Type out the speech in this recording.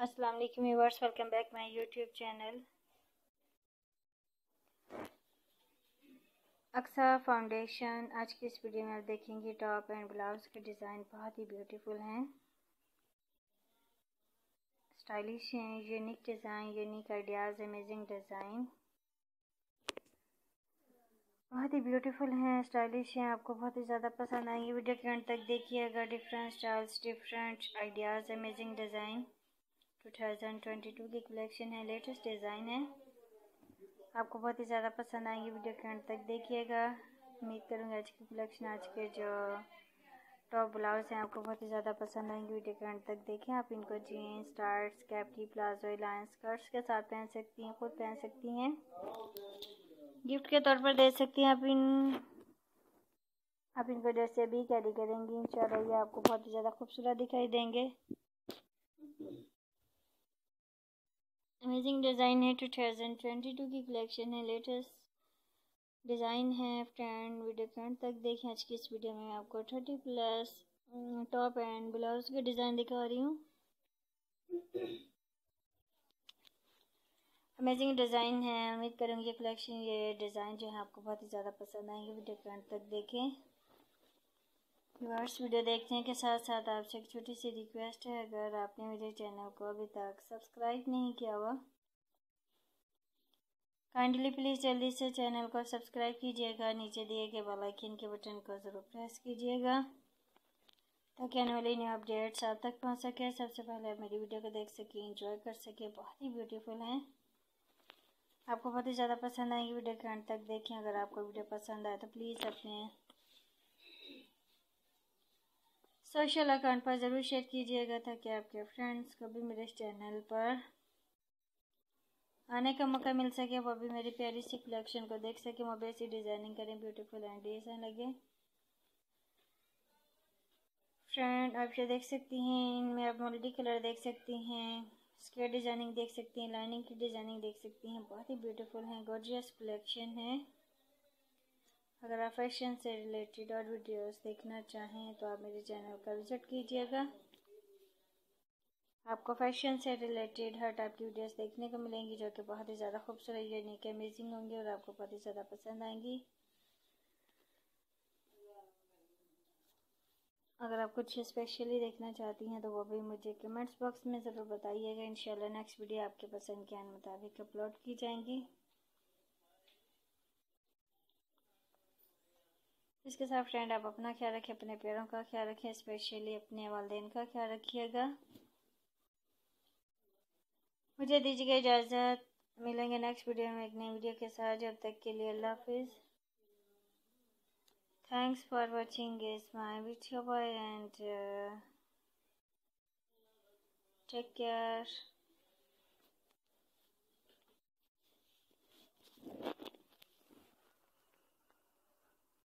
अस्सलाम वालेकुम viewers, welcome back my YouTube channel. Aqsa foundation, आज की इस वीडियो में आप देखेंगे टॉप एंड ब्लाउज के डिज़ाइन बहुत ही ब्यूटीफुल हैं। स्टाइलिश हैं, unique design, unique ideas amazing design बहुत ही ब्यूटीफुल हैं, स्टाइलिश हैं, आपको बहुत ही ज़्यादा पसंद आएँगे। वीडियो के अंत तक देखिएगा different styles different ideas amazing design 2022 की कलेक्शन है, लेटेस्ट डिज़ाइन है। आपको बहुत ही ज़्यादा पसंद आएँगी वीडियो के अंत तक देखिएगा। उम्मीद करूँगी आज की कलेक्शन, आज के जो टॉप ब्लाउज हैं, आपको बहुत ही ज़्यादा पसंद आएँगे। वीडियो के अंत तक देखें। आप इनको जीन्स टार्ट्स कैपरी प्लाजो लाइन स्कर्ट्स के साथ पहन सकती हैं, खुद पहन सकती हैं। गिफ्ट के तौर पर दे सकती हैं आप इन, आप इनको जैसे भी कैरी करेंगी, इंशाल्लाह ये आपको बहुत ही ज़्यादा खूबसूरत दिखाई देंगे। अमेजिंग डिज़ाइन है टू थाउज़ेंड ट्वेंटी टू की कलेक्शन है लेटेस्ट डिज़ाइन है फ्रेंड वीडियो फ्रेंड तक देखें। आज की इस वीडियो में आपको thirty plus top and blouse के डिज़ाइन दिखा रही हूँ। अमेजिंग डिज़ाइन है, उम्मीद करूँगी कलेक्शन ये डिज़ाइन जो है आपको बहुत ही ज़्यादा पसंद आएँगे वीडियो फ्रेंड तक देखें। व्यूअर्स वीडियो देखने के साथ साथ आपसे एक छोटी सी रिक्वेस्ट है, अगर आपने मेरे चैनल को अभी तक सब्सक्राइब नहीं किया हुआ काइंडली प्लीज़ जल्दी से चैनल को सब्सक्राइब कीजिएगा, नीचे दिए गए आइकन के बटन को ज़रूर प्रेस कीजिएगा, ताकि आने वाली न्यू अपडेट्स आप तक पहुँच सके। सबसे पहले आप मेरी वीडियो को देख सकें इंजॉय कर सकें, बहुत ही ब्यूटीफुल हैं। आपको बहुत ही ज़्यादा पसंद आएगी वीडियो के अंत तक देखें। अगर आपको वीडियो पसंद आए तो प्लीज़ अपने सोशल अकाउंट पर ज़रूर शेयर कीजिएगा ताकि आपके फ्रेंड्स को भी मेरे चैनल पर आने का मौका मिल सके। वो भी मेरी प्यारी सी कलेक्शन को देख सके। भी ऐसी डिज़ाइनिंग करें ब्यूटीफुल एंड डिज़ाइन लगे। फ्रेंड आप ये देख सकती हैं, इनमें आप मल्टी कलर देख सकती हैं स्केयर डिज़ाइनिंग देख सकती हैं लाइनिंग की डिज़ाइनिंग देख सकती हैं। बहुत ही ब्यूटीफुल हैं गॉर्जियस कलेक्शन है। अगर आप फ़ैशन से रिलेटेड और वीडियोस देखना चाहें तो आप मेरे चैनल का विज़िट कीजिएगा। आपको फ़ैशन से रिलेटेड हर टाइप की वीडियोस देखने को मिलेंगी, जो कि बहुत ही ज़्यादा खूबसूरत यूनिक अमेजिंग होंगी और आपको बहुत ही ज़्यादा पसंद आएँगी। अगर आप कुछ स्पेशली देखना चाहती हैं तो वो भी मुझे कमेंट्स बॉक्स में ज़रूर बताइएगा। इंशाल्लाह नेक्स्ट वीडियो आपके पसंद के मुताबिक अपलोड की जाएँगी। इसके साथ फ्रेंड आप अपना ख्याल रखें, अपने पैरों का ख्याल रखें स्पेशली अपने वालदेन का ख्याल रखिएगा। मुझे दीजिएगा इजाज़त। मिलेंगे नेक्स्ट वीडियो में एक नई वीडियो के साथ। जब तक के लिए अल्लाह हाफिज़। थैंक्स फॉर वॉचिंग इस my video bye and take care